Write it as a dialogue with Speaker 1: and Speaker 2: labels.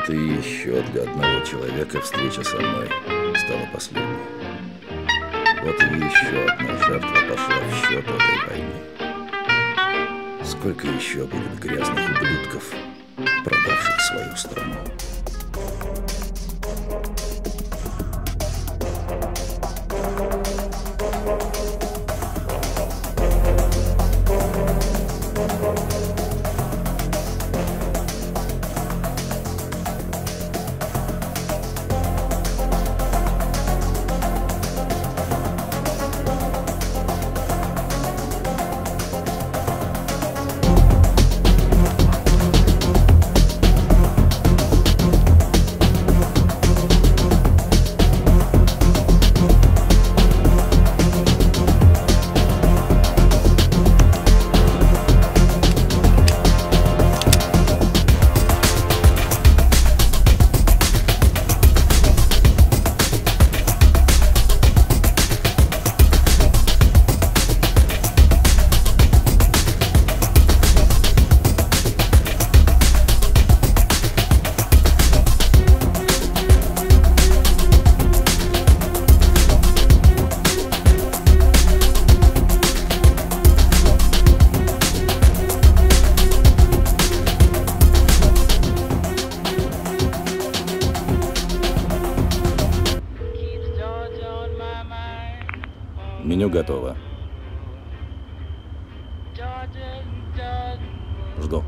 Speaker 1: Вот и еще для одного человека встреча со мной стала последней. Вот и еще одна жертва пошла в счет этой войны. Сколько еще будет грязных ублюдков, продавших свою страну? Меню готово. Жду.